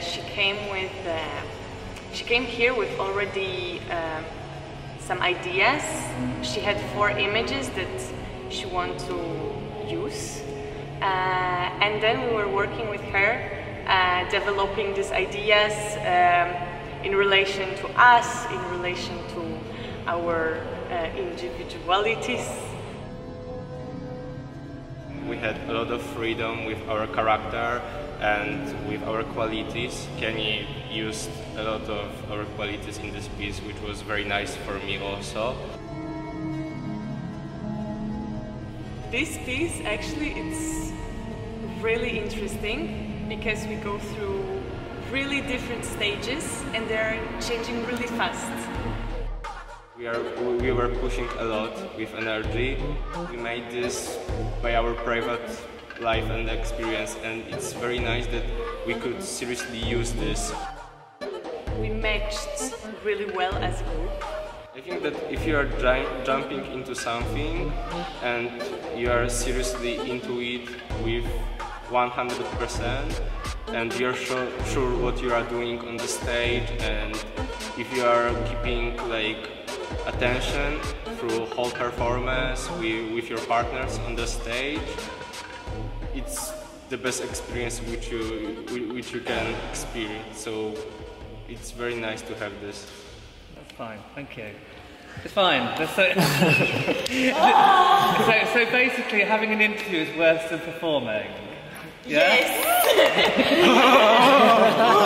she came with uh, she came here with already uh, some ideas. She had four images that she wanted to use, uh, and then we were working with her, uh, developing these ideas um, in relation to us, in relation to our uh, individualities. Had a lot of freedom with our character and with our qualities. Kiani used a lot of our qualities in this piece, which was very nice for me also. This piece actually it's really interesting because we go through really different stages and they're changing really fast. We, are, we were pushing a lot with energy. We made this by our private life and experience and it's very nice that we could seriously use this. We matched really well as a group. I think that if you are jumping into something and you are seriously into it with 100% and you're sure, sure what you are doing on the stage and if you are keeping like attention through whole performance with, with your partners on the stage. It's the best experience which you which you can experience so it's very nice to have this. That's fine thank you. It's fine so, oh! so, so basically having an interview is worse than performing. Yeah? yes